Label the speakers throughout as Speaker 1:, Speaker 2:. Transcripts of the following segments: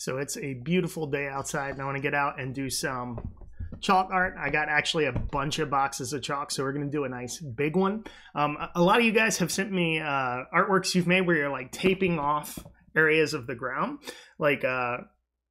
Speaker 1: So it's a beautiful day outside, and I want to get out and do some chalk art. I got actually a bunch of boxes of chalk, so we're going to do a nice big one. Um, a lot of you guys have sent me uh, artworks you've made where you're like taping off areas of the ground, like uh,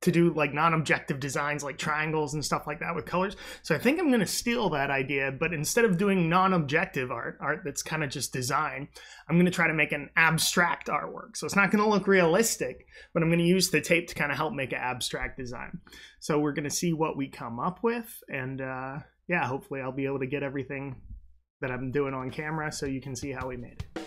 Speaker 1: to do like non-objective designs like triangles and stuff like that with colors. So I think I'm going to steal that idea, but instead of doing non-objective art, art that's kind of just design, I'm going to try to make an abstract artwork. So it's not going to look realistic, but I'm going to use the tape to kind of help make an abstract design. So we're going to see what we come up with and uh, yeah, hopefully I'll be able to get everything that I'm doing on camera so you can see how we made it.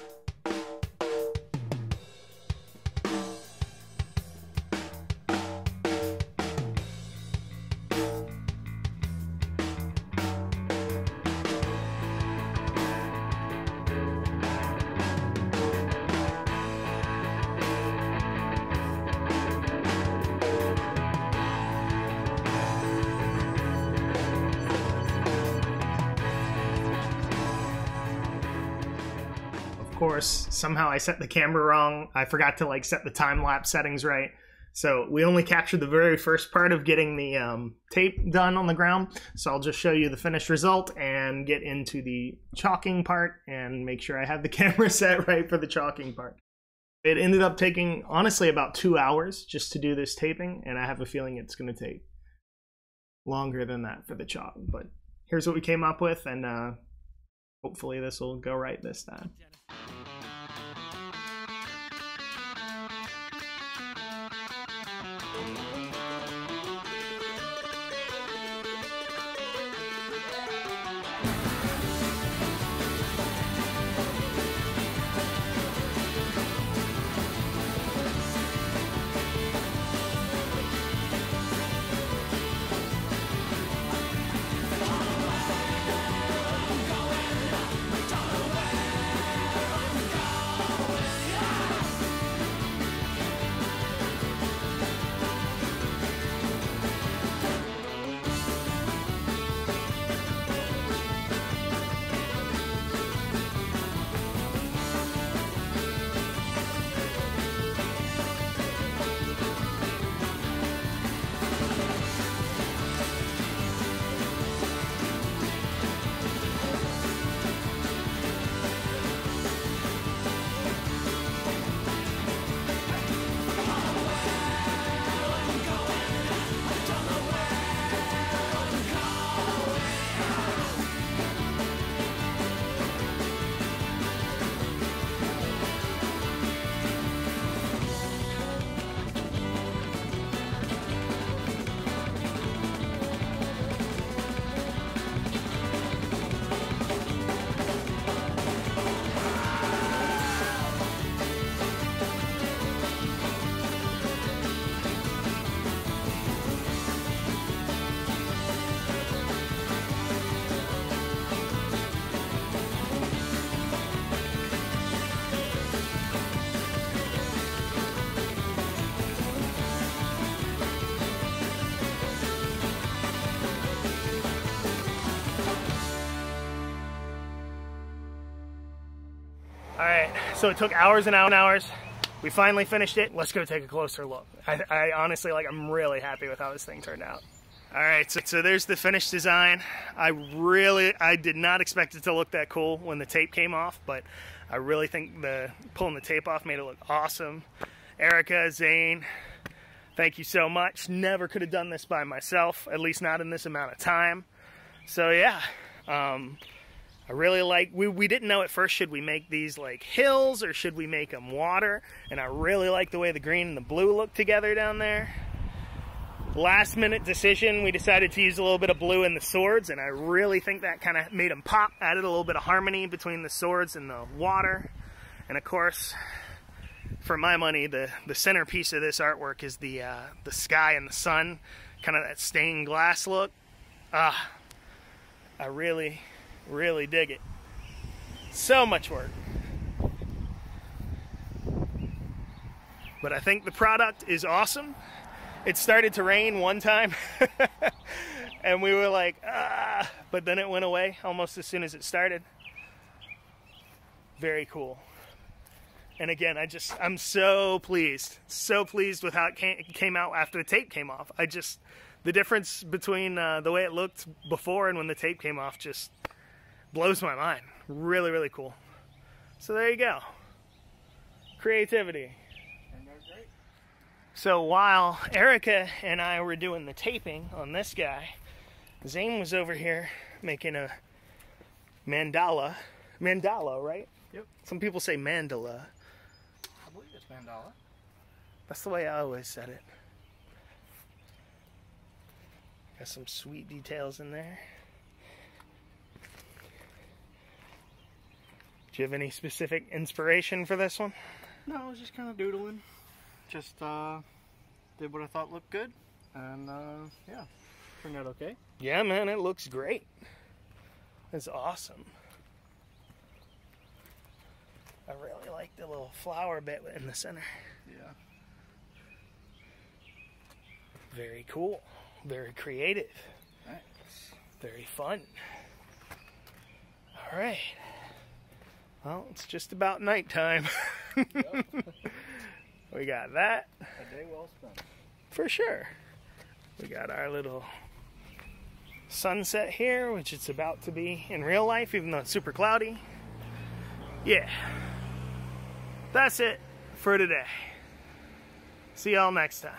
Speaker 1: Course, somehow I set the camera wrong. I forgot to like set the time lapse settings right. So we only captured the very first part of getting the um, tape done on the ground. So I'll just show you the finished result and get into the chalking part and make sure I have the camera set right for the chalking part. It ended up taking honestly about two hours just to do this taping, and I have a feeling it's going to take longer than that for the chalk. But here's what we came up with, and uh, hopefully this will go right this time. All right, so it took hours and hours and hours. We finally finished it. Let's go take a closer look. I, I honestly, like, I'm really happy with how this thing turned out. All right, so, so there's the finished design. I really, I did not expect it to look that cool when the tape came off, but I really think the pulling the tape off made it look awesome. Erica, Zane, thank you so much. Never could have done this by myself, at least not in this amount of time. So yeah, um, I really like, we, we didn't know at first, should we make these like hills or should we make them water? And I really like the way the green and the blue look together down there. Last minute decision, we decided to use a little bit of blue in the swords and I really think that kind of made them pop, added a little bit of harmony between the swords and the water. And of course, for my money, the, the centerpiece of this artwork is the, uh, the sky and the sun, kind of that stained glass look. Ah, I really, Really dig it. So much work. But I think the product is awesome. It started to rain one time and we were like, ah, but then it went away almost as soon as it started. Very cool. And again, I just, I'm so pleased, so pleased with how it came, out after the tape came off. I just, the difference between uh, the way it looked before and when the tape came off just blows my mind. Really, really cool. So there you go. Creativity. So while Erica and I were doing the taping on this guy, Zane was over here making a mandala. Mandala, right?
Speaker 2: Yep.
Speaker 1: Some people say mandala.
Speaker 2: I believe it's mandala.
Speaker 1: That's the way I always said it. Got some sweet details in there. Do you have any specific inspiration for this one?
Speaker 2: No, I was just kind of doodling. Just uh, did what I thought looked good, and uh, yeah, turned out okay.
Speaker 1: Yeah, man, it looks great. It's awesome. I really like the little flower bit in the center.
Speaker 2: Yeah.
Speaker 1: Very cool. Very creative.
Speaker 2: Nice.
Speaker 1: Very fun. All right. Well, it's just about nighttime. we got that.
Speaker 2: A day well spent.
Speaker 1: For sure. We got our little sunset here, which it's about to be in real life, even though it's super cloudy. Yeah. That's it for today. See y'all next time.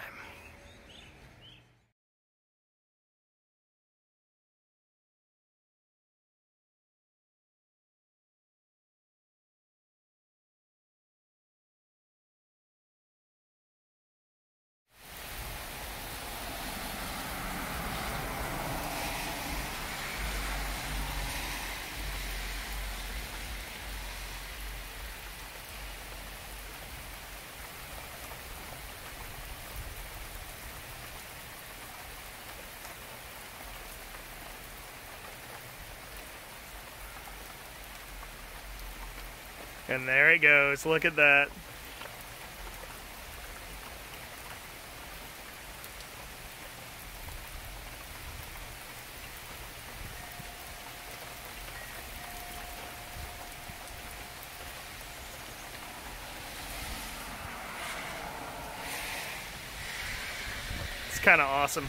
Speaker 1: And there it goes. Look at that. It's kind of awesome.